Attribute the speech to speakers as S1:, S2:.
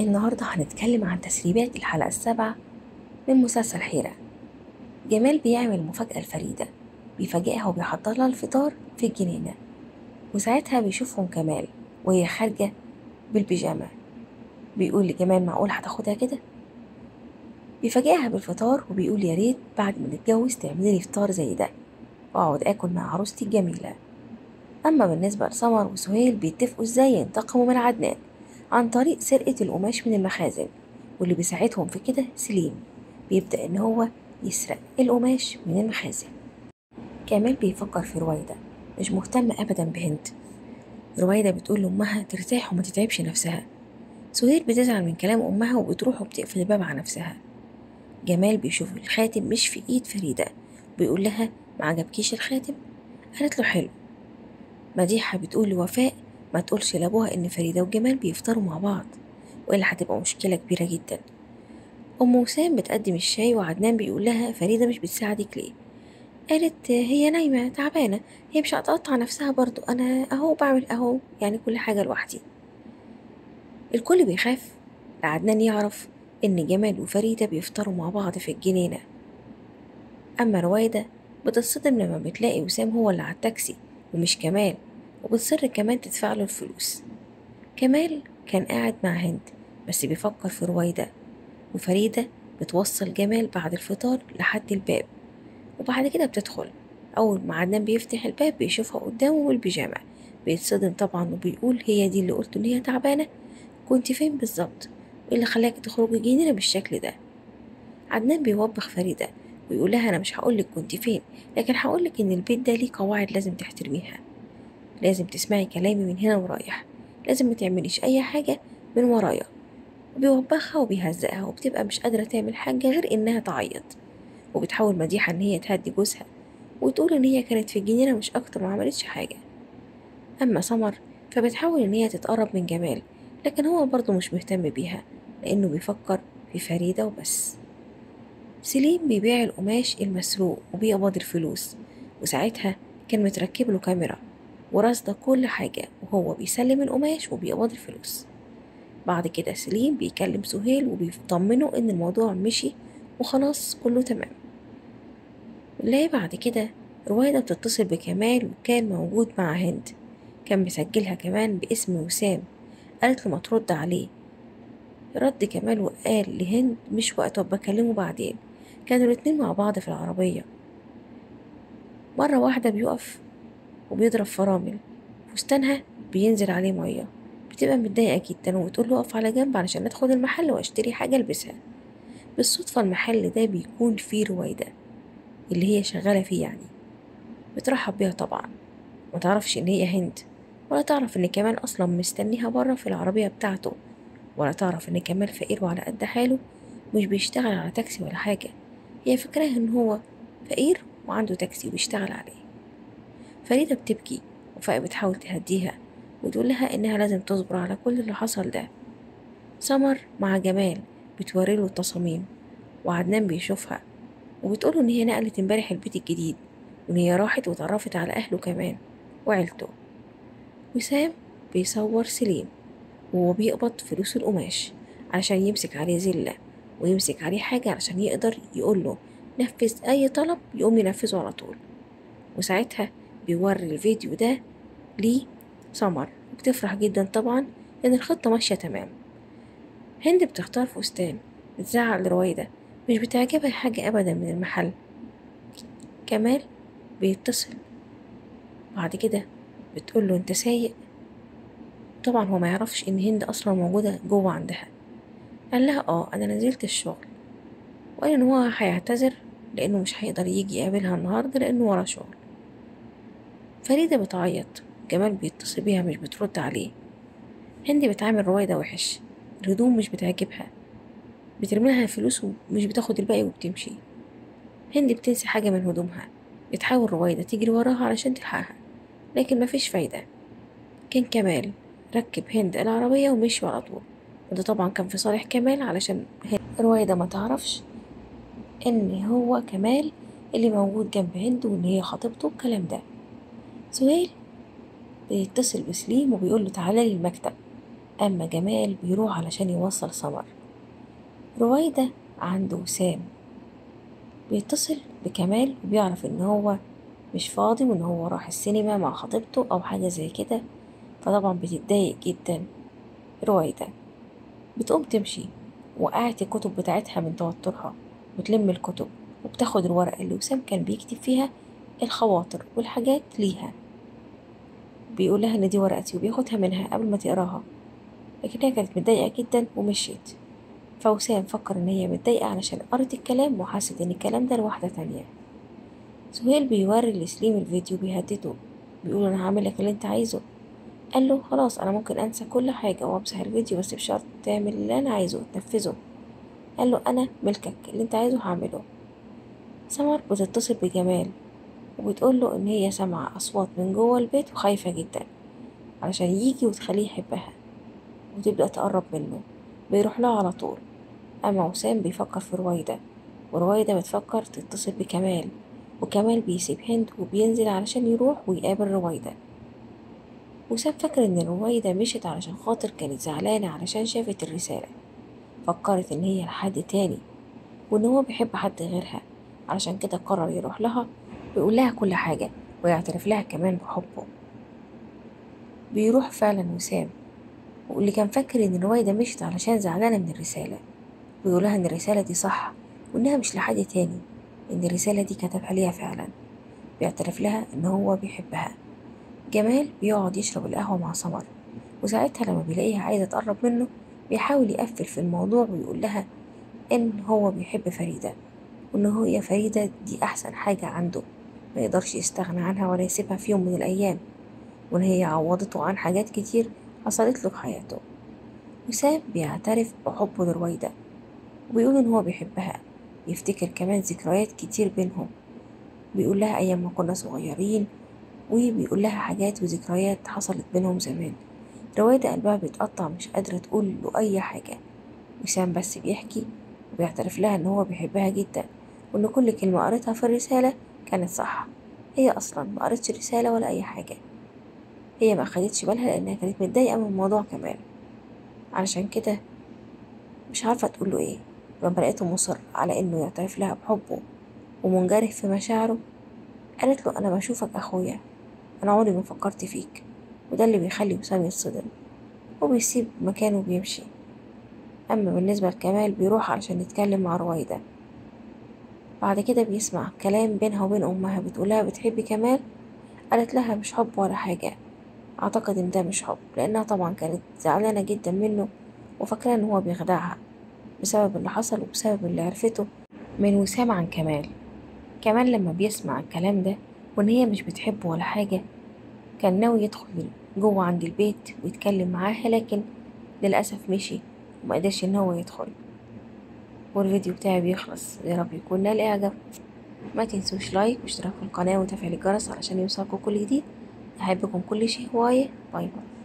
S1: النهاردة هنتكلم عن تسريبات الحلقة السابعة من مسلسل حيرة. جمال بيعمل مفاجأة الفريدة بيفاجئها وبيحضر لها الفطار في الجنينة. وساعتها بيشوفهم كمال وهي خارجة بالبيجامة. بيقول لجمال معقول هتاخدها كده؟ بيفاجئها بالفطار وبيقول يا ريت بعد ما نتجوز تعملي لي فطار زي ده وأقعد آكل مع عروستي الجميلة. أما بالنسبة لسمر وسهيل بيتفقوا إزاي ينتقموا من عدنان؟ عن طريق سرقة القماش من المخازن واللي بيساعدهم في كده سليم. بيبدأ إن هو يسرق القماش من المخازن. كمال بيفكر في رويدة مش مهتم أبدا بهند. رويدة بتقول لأمها ترتاح وما تتعبش نفسها. سهير بتزعل من كلام أمها وبتروح وبتقفل الباب على نفسها. جمال بيشوف الخاتم مش في إيد فريدة. بيقول لها ما عجبكيش الخاتم؟ قالت له حلو. مديحة بتقول لوفاء ما تقولش لأبوها إن فريدة وجمال بيفطروا مع بعض وإلا هتبقى مشكلة كبيرة جدا. أم وسام بتقدم الشاي وعدنان بيقول لها فريدة مش بتساعدك ليه؟ قالت هي نايمة تعبانة هي مش هتقطع نفسها برضو أنا أهو بعمل أهو يعني كل حاجة لوحدي. الكل بيخاف عدنان يعرف إن جمال وفريدة بيفطروا مع بعض في الجنينة. أما رويدة بتتصدم لما بتلاقي وسام هو اللي على التاكسي ومش كمال وبتصر كمان تدفع له الفلوس. كمال كان قاعد مع هند بس بيفكر في رويدة وفريدة بتوصل جمال بعد الفطار لحد الباب. وبعد كده بتدخل أول ما عدنان بيفتح الباب بيشوفها قدامه بالبيجامة. بيتصدم طبعا وبيقول هي دي اللي قلت إن هي تعبانة. كنت فين بالظبط؟ وإيه اللي خلاكي تخرجي جنينة بالشكل ده؟ عدنان بيوبخ فريدة ويقول لها أنا مش هقولك كنت فين لكن هقولك إن البيت ده ليه قواعد لازم تحترميها. لازم تسمعي كلامي من هنا ورايح. لازم ما تعمليش أي حاجة من ورايا. وبيوبخها وبيهزقها وبتبقى مش قادرة تعمل حاجة غير إنها تعيط. وبتحاول مديحة إن هي تهدي جوزها وتقول إن هي كانت في الجنينة مش أكتر ما عملتش حاجة. أما سمر فبتحاول إن هي تتقرب من جمال لكن هو برضه مش مهتم بيها لأنه بيفكر في فريدة وبس. سليم بيبيع القماش المسروق وبيقبض الفلوس وساعتها كان متركب له كاميرا. ورصد كل حاجة وهو بيسلم القماش وبيقبض الفلوس. بعد كده سليم بيكلم سهيل وبيطمنه إن الموضوع مشي وخلاص كله تمام. نلاقي بعد كده رويدة بتتصل بكمال وكان موجود مع هند. كان مسجلها كمان باسم وسام. قالت له ما ترد عليه. رد كمال وقال لهند مش وقته بكلمه بعدين. كانوا الاتنين مع بعض في العربية. مرة واحدة بيقف وبيضرب فرامل. فستانها بينزل عليه مية. بتبقى متضايقة جدا وتقول له أقف على جنب علشان أدخل المحل وأشتري حاجة ألبسها. بالصدفة المحل ده بيكون فيه رويدة اللي هي شغالة فيه يعني. بترحب بيها طبعا. متعرفش إن هي هند ولا تعرف إن كمال أصلا مستنيها بره في العربية بتاعته ولا تعرف إن كمال فقير وعلى قد حاله مش بيشتغل على تاكسي ولا حاجة. هي فاكراه إن هو فقير وعنده تاكسي وبيشتغل عليه. فريدة بتبكي وفاء بتحاول تهديها وتقول لها إنها لازم تصبر على كل اللي حصل ده. سمر مع جمال بتوريله التصاميم وعدنان بيشوفها وبتقوله إن هي نقلت امبارح البيت الجديد وإن هي راحت واتعرفت على أهله كمان وعيلته. وسام بيصور سليم وهو بيقبض فلوس القماش علشان يمسك عليه زلة ويمسك عليه حاجة علشان يقدر يقوله نفذ أي طلب يقوم ينفذه على طول. وساعتها بيوري الفيديو ده لسمر وبتفرح جدا طبعا لأن الخطة ماشية تمام. هند بتختار فستان بتزعق لرويدة مش بتعجبها حاجة أبدا من المحل. كمال بيتصل بعد كده بتقوله أنت سايق؟ طبعا هو ما يعرفش إن هند أصلا موجودة جوه عندها. قال لها آه أنا نزلت الشغل. وقال إن هو هيعتذر لأنه مش هيقدر يجي يقابلها النهاردة لأنه ورا شغل. فريدة بتعيط. جمال بيتصل بيها مش بترد عليه. هند بتعامل رويدة وحش. الهدوم مش بتعجبها. بترميلها الفلوس ومش بتاخد الباقي وبتمشي. هند بتنسي حاجة من هدومها. بتحاول رويدة تجري وراها علشان تلحقها لكن مفيش فايدة. كان كمال. ركب هند العربية ومشي على طول. وده طبعا كان في صالح كمال علشان رويدة ما تعرفش إن هو كمال اللي موجود جنب هند وإن هي خطيبته الكلام ده. سهيل بيتصل بسليم وبيقول له تعالى لي المكتب. أما جمال بيروح علشان يوصل سمر. رويدة عند وسام. بيتصل بكمال وبيعرف إن هو مش فاضي وإن هو راح السينما مع خطيبته أو حاجة زي كده فطبعا بتتضايق جدا. رويدة بتقوم تمشي وقعت الكتب بتاعتها من توترها بتلم الكتب وبتاخد الورقة اللي وسام كان بيكتب فيها الخواطر والحاجات ليها. بيقول لها إن دي ورقتي وبياخدها منها قبل ما تقراها. لكن هي كانت متضايقة جدا ومشيت. فوسام فكر إن هي متضايقة علشان قرت الكلام وحست إن الكلام ده لواحدة تانية. سهيل بيوري لسليم الفيديو بيهدده. بيقول أنا هعمل لك اللي أنت عايزه. قال له خلاص أنا ممكن أنسى كل حاجة وأمسح الفيديو بس بشرط تعمل اللي أنا عايزه وتنفذه. قال له أنا ملكك اللي أنت عايزه هعمله. سمر بتتصل بجمال. وبتقول له إن هي سامعة أصوات من جوه البيت وخايفة جدا علشان يجي وتخليه يحبها وتبدأ تقرب منه. بيروح لها على طول. أما وسام بيفكر في رويدة ورويدة بتفكر تتصل بكمال وكمال بيسيب هند وبينزل علشان يروح ويقابل رويدة وسام فاكر إن رويدة مشيت علشان خاطر كانت زعلانة علشان شافت الرسالة. فكرت إن هي لحد تاني وإن هو بيحب حد غيرها علشان كده قرر يروح لها ويقول لها كل حاجة ويعترف لها كمان بحبه. بيروح فعلا وسام واللي كان فاكر إن رويدة مشيت علشان زعلانة من الرسالة. ويقول لها إن الرسالة دي صح وإنها مش لحد تاني إن الرسالة دي كتبها ليها فعلا. بيعترف لها إن هو بيحبها. جمال بيقعد يشرب القهوة مع سمر وساعتها لما بيلاقيها عايزة تقرب منه بيحاول يقفل في الموضوع ويقول لها إن هو بيحب فريدة وإن هي فريدة دي أحسن حاجة عنده. ما يقدرش يستغنى عنها ولا يسيبها في يوم من الأيام وإن هي عوضته عن حاجات كتير حصلت له في حياته. وسام بيعترف بحبه لرويدة وبيقول إن هو بيحبها يفتكر كمان ذكريات كتير بينهم. بيقول لها أيام ما كنا صغيرين وبيقول لها حاجات وذكريات حصلت بينهم زمان. رويدة قلبها بيتقطع مش قادرة تقول له أي حاجة. وسام بس بيحكي وبيعترف لها إن هو بيحبها جدا وإن كل كلمة قريتها في الرسالة كانت صح. هي أصلا ما قريتش رسالة ولا أي حاجة. هي ما أخدتش بالها لأنها كانت متضايقة من الموضوع كمان. علشان كده مش عارفة تقوله إيه. لما لقيته مصر على إنه يعترف لها بحبه ومنجرح في مشاعره. قالت له أنا بشوفك أخويا. أنا عمري ما فكرت فيك. وده اللي بيخلي وسام يتصدم. وبيسيب مكانه وبيمشي. أما بالنسبة لكمال بيروح علشان يتكلم مع رويدة بعد كده بيسمع كلام بينها وبين أمها بتقولها بتحبي كمال؟ قالت لها مش حب ولا حاجة. أعتقد إن ده مش حب لأنها طبعا كانت زعلانة جدا منه وفاكرة إن هو بيخدعها بسبب اللي حصل وبسبب اللي عرفته من وسام عن كمال. كمال لما بيسمع الكلام ده وإن هي مش بتحبه ولا حاجة كان ناوي يدخل جوه عند البيت ويتكلم معاها لكن للأسف مشي وما قدرش إن هو يدخل. والفيديو بتاعي بيخلص. يا رب يكون نال إعجاب ما تنسوش لايك واشتراك في القناة وتفعيل الجرس علشان يوصلكوا كل جديد. أحبكم كل شيء هواية. باي باي.